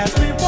as we